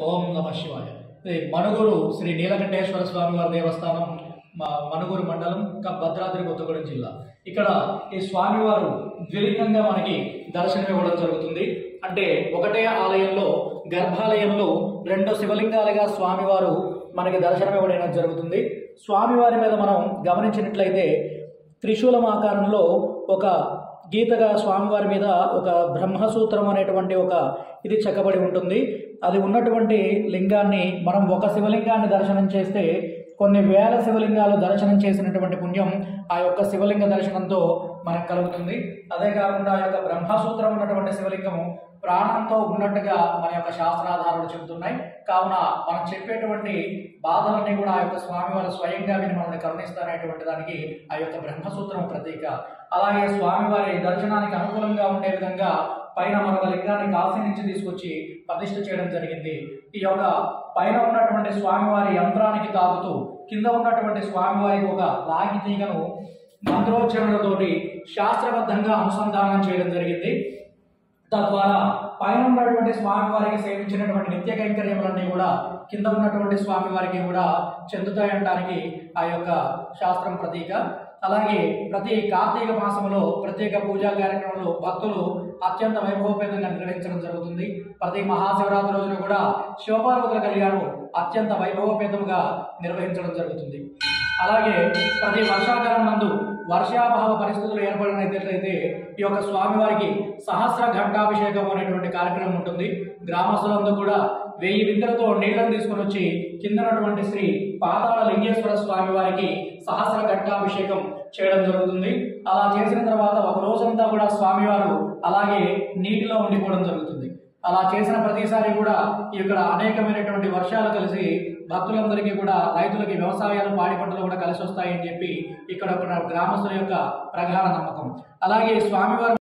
ఓం నమ శివాయ. ఇది మనుగురు శ్రీ నీలకంఠేశ్వర స్వామి వారి దేవస్థానం మా మనుగురు మండలం భద్రాద్రి కొత్తగూడెం జిల్లా. ఇక్కడ ఈ స్వామివారు ద్విలింగంగా మనకి దర్శనం ఇవ్వడం జరుగుతుంది. అంటే ఒకటే ఆలయంలో గర్భాలయంలో రెండు శివలింగాలుగా స్వామివారు మనకి దర్శనం ఇవ్వడం జరుగుతుంది. స్వామివారి మీద మనం గమనించినట్లయితే త్రిశూలం ఆకారంలో ఒక గీతగా స్వామివారి మీద ఒక బ్రహ్మసూత్రం అనేటువంటి ఒక ఇది చెక్కబడి ఉంటుంది. అది ఉన్నటువంటి లింగాన్ని మనం ఒక శివలింగాన్ని దర్శనం చేస్తే కొన్ని వేల శివలింగాలు దర్శనం చేసినటువంటి పుణ్యం ఆ యొక్క శివలింగ దర్శనంతో మనకు కలుగుతుంది. అదే కాకుండా ఆ యొక్క బ్రహ్మసూత్రం ఉన్నటువంటి శివలింగము ప్రాణంతో ఉన్నట్టుగా మన యొక్క శాస్త్రాధారాలు చెబుతున్నాయి. కావున మనం చెప్పేటువంటి బాధలన్నీ కూడా ఆ యొక్క స్వామివారు స్వయంగా విని మనల్ని కరుణిస్తారనేటువంటి దానికి ఆ యొక్క బ్రహ్మసూత్రం ప్రతీక. అలాగే స్వామివారి దర్శనానికి అనుకూలంగా ఉండే విధంగా పైన మరొక లింగాన్ని కాశీ నుంచి తీసుకొచ్చి ప్రతిష్ఠ చేయడం జరిగింది. ఈ యొక్క పైన ఉన్నటువంటి స్వామివారి యంత్రానికి తాగుతూ కింద ఉన్నటువంటి స్వామివారికి ఒక రాగి తీగను మంత్రోచ్చరణతోటి శాస్త్రబద్ధంగా అనుసంధానం చేయడం జరిగింది. తద్వారా పైన ఉన్నటువంటి స్వామి వారికి సేవించినటువంటి నిత్య కైంకర్యములన్నీ కూడా కింద ఉన్నటువంటి స్వామి వారికి కూడా చెందుతాయంటానికి ఆ యొక్క శాస్త్రం ప్రతీక. అలాగే ప్రతి కార్తీక మాసంలో ప్రత్యేక పూజా కార్యక్రమంలో భక్తులు అత్యంత వైభవపేతంగా నిర్వహించడం జరుగుతుంది. ప్రతి మహాశివరాత్రి రోజున కూడా శివపార్వతుల కళ్యాణం అత్యంత వైభవపేతముగా నిర్వహించడం జరుగుతుంది. అలాగే ప్రతి వర్షాకాలం నందు వర్షాభావ పరిస్థితులు ఏర్పడినట్లయితే ఈ యొక్క స్వామివారికి సహస్ర ఘంటాభిషేకం అనేటువంటి కార్యక్రమం ఉంటుంది. గ్రామస్తులందరూ కూడా వెయ్యి విద్యలతో నీళ్ళను తీసుకొని వచ్చి కిందనటువంటి శ్రీ పాతాళ లింగేశ్వర స్వామి వారికి సహస్ర ఘట్టాభిషేకం చేయడం జరుగుతుంది. అలా చేసిన తర్వాత ఒక రోజంతా కూడా స్వామివారు అలాగే నీటిలో ఉండిపోవడం జరుగుతుంది. అలా చేసిన ప్రతిసారి కూడా ఇక్కడ అనేకమైనటువంటి వర్షాలు కలిసి భక్తులందరికీ కూడా రైతులకి వ్యవసాయాలు పాడి పంటలు కూడా కలిసి వస్తాయని చెప్పి ఇక్కడ ఒక గ్రామస్తుల యొక్క ప్రగాఢ నమ్మకం. అలాగే స్వామివారు